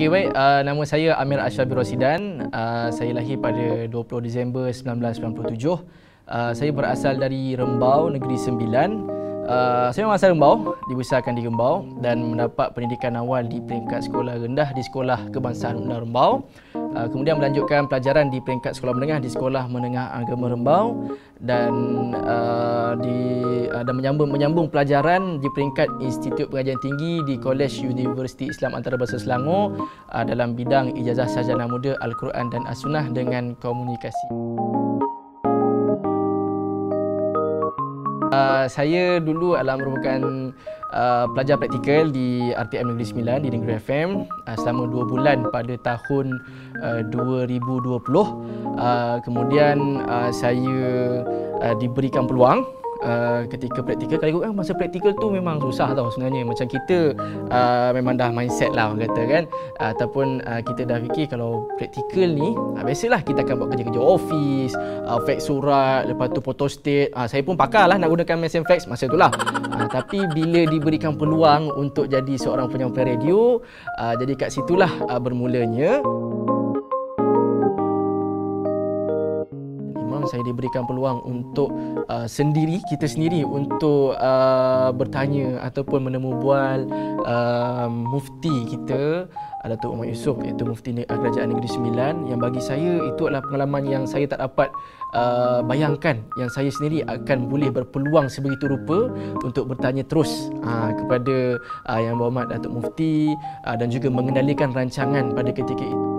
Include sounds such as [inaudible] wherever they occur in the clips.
Okey baik, uh, nama saya Amir Ashrafi Rosidan. Uh, saya lahir pada 20 Disember 1997. Uh, saya berasal dari Rembau, Negeri Sembilan. Uh, saya memang asal Rembau, dibesarkan di Rembau dan mendapat pendidikan awal di peringkat sekolah rendah di Sekolah Kebangsaan Menengah Rembau. Uh, kemudian melanjutkan pelajaran di peringkat sekolah menengah di Sekolah Menengah Agama Rembau dan uh, di uh, dan menyambung menyambung pelajaran di peringkat Institut Pengajian Tinggi di Kolej Universiti Islam Antarabangsa Selangor uh, dalam bidang ijazah sarjana muda Al-Quran dan As-Sunnah dengan komunikasi. Uh, saya dulu adalah merupakan uh, pelajar praktikal di RTM Negeri Sembilan di Negeri FM uh, selama dua bulan pada tahun uh, 2020. Uh, kemudian uh, saya uh, diberikan peluang uh, ketika praktikal kalau kan masa praktikal tu memang susah tau sebenarnya. Macam kita uh, memang dah mindset lah orang kata kan. Uh, ataupun uh, kita dah fikir kalau praktikal ni uh, biasalah kita akan buat kerja-kerja office uh, fax surat lepas tu photo state uh, saya pun pakar lah nak gunakan mesin fax masa tu lah. Uh, tapi bila diberikan peluang untuk jadi seorang penyampai radio uh, jadi kat situlah uh, bermulanya saya diberikan peluang untuk uh, sendiri kita sendiri untuk uh, bertanya ataupun menemu bual uh, mufti kita Datuk Umar Yusof iaitu mufti Kerajaan Negeri Sembilan. Yang bagi saya itu adalah pengalaman yang saya tak dapat uh, bayangkan. Yang saya sendiri akan boleh berpeluang sebegitu rupa untuk bertanya terus uh, kepada uh, yang berhormat Datuk Mufti uh, dan juga mengendalikan rancangan pada ketika itu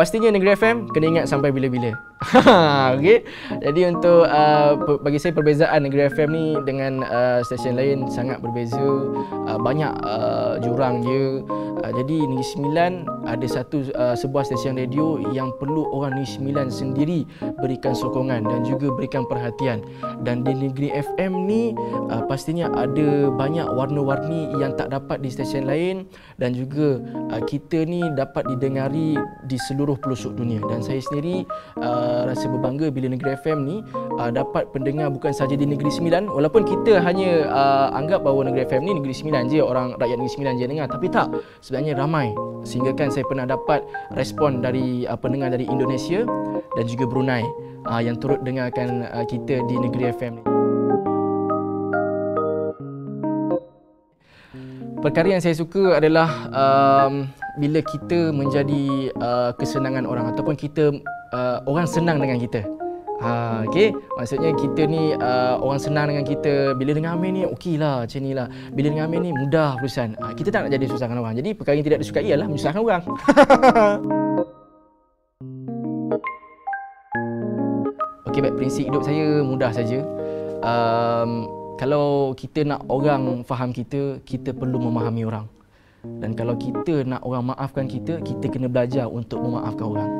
Pastinya Negeri FM kena ingat sampai bila-bila. [laughs] Okey. Jadi untuk uh, bagi saya perbezaan Negeri FM ni dengan uh, stesen lain sangat berbeza. Uh, banyak uh, jurang dia. Uh, jadi Negeri Sembilan ada satu uh, sebuah stesen radio yang perlu orang Negeri Sembilan sendiri berikan sokongan dan juga berikan perhatian. Dan di Negeri FM ni uh, pastinya ada banyak warna-warni yang tak dapat di stesen lain dan juga uh, kita ni dapat didengari di seluruh pelosok dunia dan saya sendiri Uh, rasa berbangga bila Negeri FM ni uh, dapat pendengar bukan saja di Negeri Sembilan walaupun kita hanya uh, anggap bahawa Negeri FM ni Negeri Sembilan je orang rakyat Negeri Sembilan je dengar tapi tak sebenarnya ramai sehingga kan saya pernah dapat respon dari uh, pendengar dari Indonesia dan juga Brunei uh, yang turut dengarkan uh, kita di Negeri FM ni Perkara yang saya suka adalah um, bila kita menjadi uh, kesenangan orang ataupun kita uh, orang senang dengan kita. Ha, okay. Maksudnya kita ni uh, orang senang dengan kita. Bila dengan Amir ni okey lah macam ni lah. Bila dengan Amir ni mudah urusan. Ha, kita tak nak jadi susahkan orang. Jadi perkara yang tidak disukai ialah menyusahkan orang. [laughs] okey baik prinsip hidup saya mudah saja. Um, kalau kita nak orang faham kita, kita perlu memahami orang. Dan kalau kita nak orang maafkan kita, kita kena belajar untuk memaafkan orang.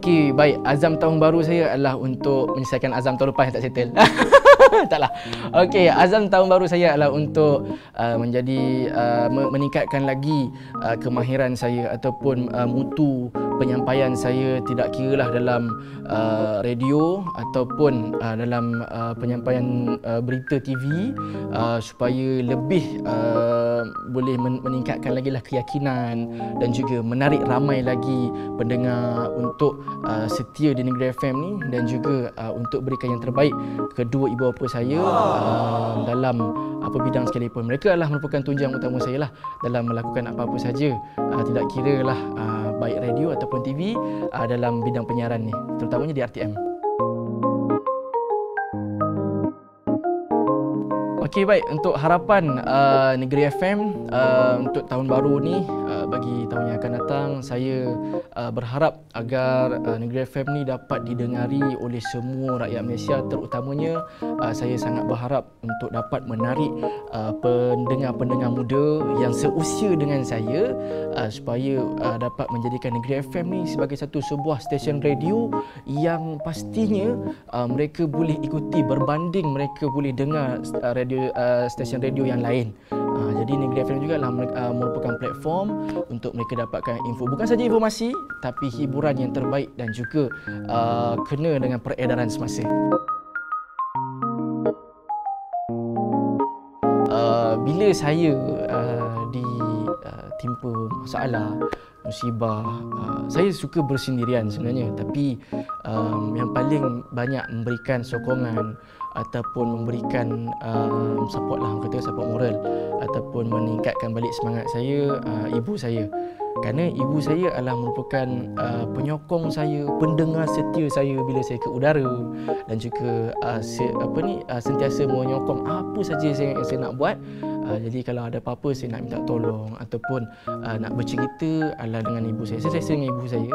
Okey, baik. Azam tahun baru saya adalah untuk menyelesaikan azam tahun lepas yang tak settle. [laughs] [laughs] Taklah. Okey, azam tahun baru saya adalah untuk uh, menjadi uh, meningkatkan lagi uh, kemahiran saya ataupun uh, mutu penyampaian saya tidak kira lah dalam uh, radio ataupun uh, dalam uh, penyampaian uh, berita TV uh, supaya lebih uh, boleh meningkatkan lagi lah keyakinan dan juga menarik ramai lagi pendengar untuk uh, setia di Negeri FM ni dan juga uh, untuk berikan yang terbaik kedua ibu bapa saya uh, dalam apa bidang sekalipun. Mereka adalah merupakan tunjang utama saya lah dalam melakukan apa-apa saja. Uh, tidak kira lah uh, baik radio ataupun TV uh, dalam bidang penyiaran ni, terutamanya di RTM. Okey baik. Untuk harapan uh, Negeri FM uh, untuk tahun baru ni uh, bagi tahun yang akan datang saya uh, berharap agar uh, Negeri FM ni dapat didengari oleh semua rakyat Malaysia. Terutamanya uh, saya sangat berharap untuk dapat menarik uh, pendengar-pendengar muda yang seusia dengan saya uh, supaya uh, dapat menjadikan Negeri FM ni sebagai satu sebuah stesen radio yang pastinya uh, mereka boleh ikuti berbanding mereka boleh dengar uh, radio uh, stesen radio yang lain. Uh, jadi Negeri FM juga adalah uh, merupakan platform untuk mereka dapatkan info bukan saja informasi tapi hiburan yang terbaik dan juga uh, kena dengan peredaran semasa. bila saya uh, ditimpa uh, masalah musibah uh, saya suka bersendirian sebenarnya tapi um, yang paling banyak memberikan sokongan ataupun memberikan um, support lah kata support moral ataupun meningkatkan balik semangat saya uh, ibu saya kerana ibu saya adalah merupakan uh, penyokong saya, pendengar setia saya bila saya ke udara dan juga uh, se, apa ni uh, sentiasa menyokong apa saja saya, yang saya nak buat. Uh, jadi kalau ada apa-apa saya nak minta tolong ataupun uh, nak bercerita adalah dengan ibu saya. Saya sering dengan ibu saya.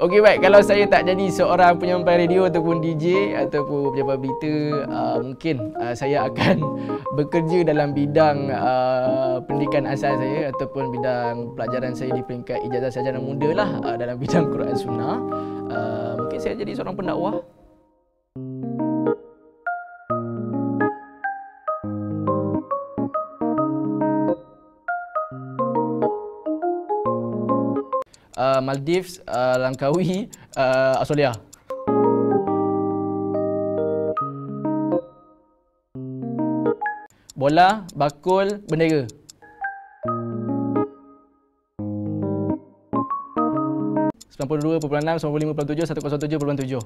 Okey baik, kalau saya tak jadi seorang penyampai radio ataupun DJ ataupun pejabat berita, uh, mungkin uh, saya akan [laughs] bekerja dalam bidang uh, pendidikan asal saya ataupun bidang pelajaran saya di peringkat ijazah sarjana muda lah uh, dalam bidang Quran Sunnah. Uh, mungkin saya jadi seorang pendakwah. Uh, Maldives, uh, Langkawi, uh, Australia. Bola, bakul, bendera. Sembilan puluh dua, sembilan puluh lima, sembilan puluh tujuh, satu tujuh, tujuh.